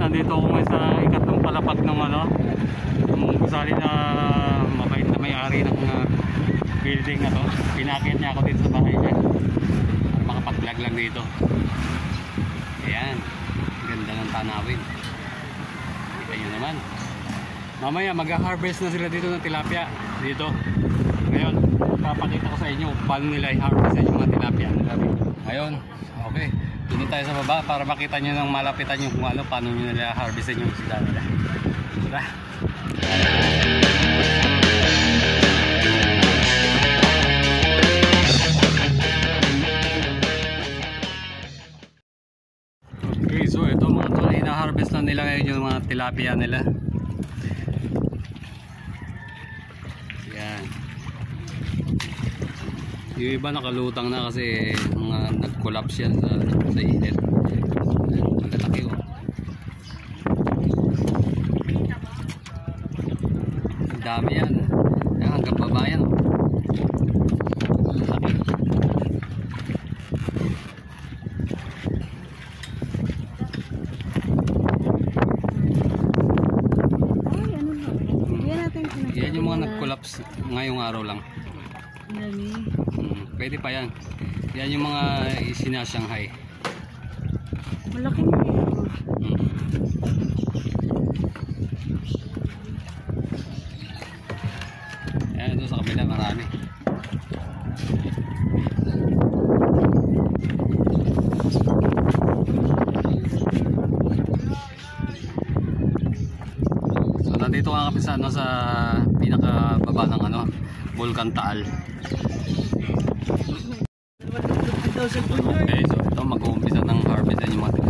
Nandito ako ngayon sa ikatlong palapag ng ano, ng gusali na mabait na may-ari ng uh, building na to. Pinakit niya ako dito sa bahay niya. Para makapag-vlog lang dito. Ayan, ganda ng tanawin. Kita nyo naman. Mamaya mag-harvest na sila dito ng tilapia. Dito. Ngayon, papakita ko sa inyo paano nila i-harvest yung mga tilapia nila dito. Tayo sa baba para makita nyo ng malapitan yung kung ano, paano nyo nila harvestin yung isda nila. Tara. Okay, so ito mga tol, ina-harvest na nila ngayon yung mga tilapia nila. Yan. Yung iba nakalutang na kasi mga nag-collapse yan sa, sa init. Lalaki oh. Ang dami yan. Hanggang baba yan. oh. Ano Yan yung mga nag-collapse ngayong araw lang. Ang dami. Hmm, pwede pa yan. Yan yung mga sinasanghai. Malaki na yun. Hmm. Ayan, doon sa kabila marami. So nandito nga kami sa ano sa pinakababa ng ano, Vulcan Taal. Okay, so ito mag-uumpisa ng harvest yung mga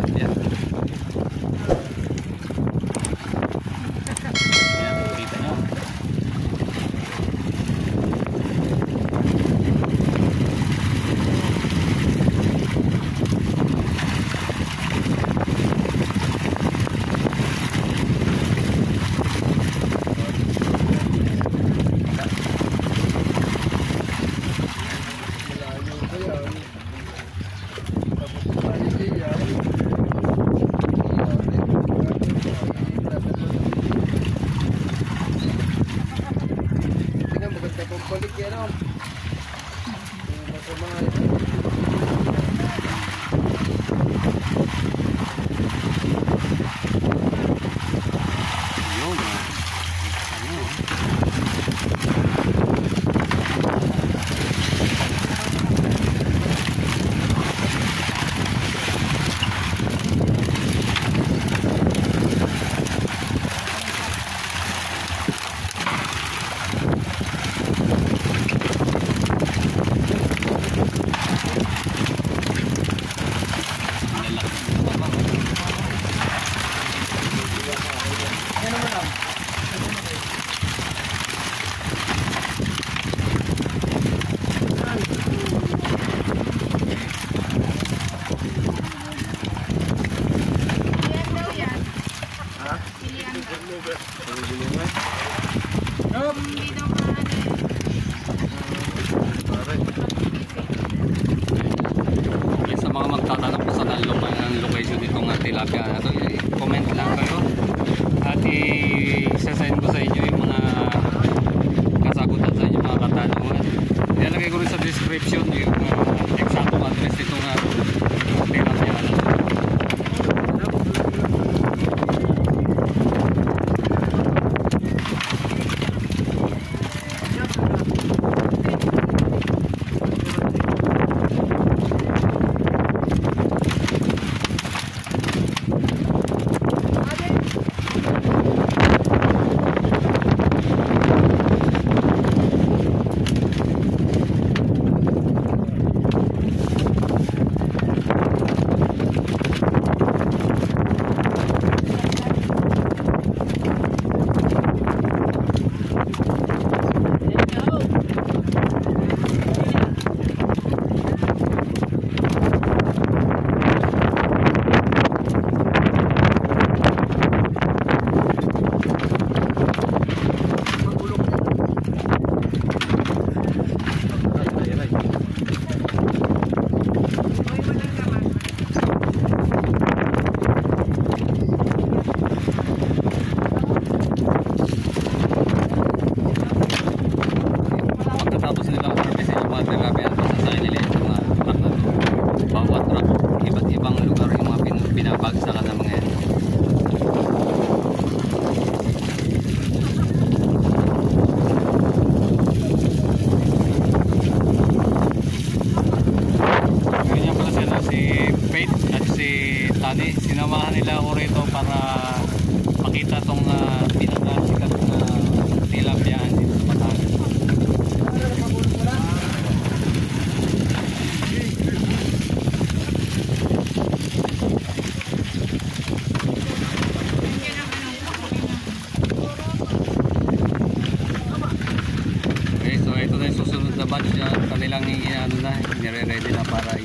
kada batch yan kanilang i-ano na, nire-ready na para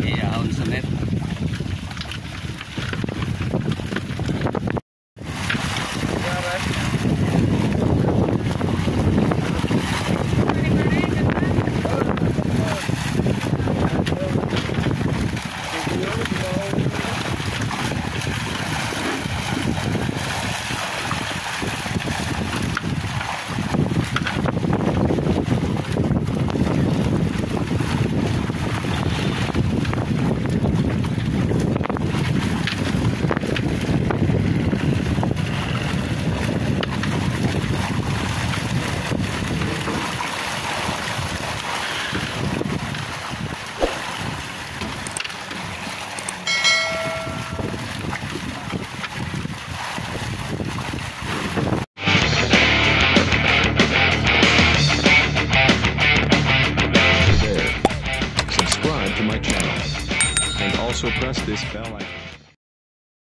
i-ahon sa net. also press this bell icon.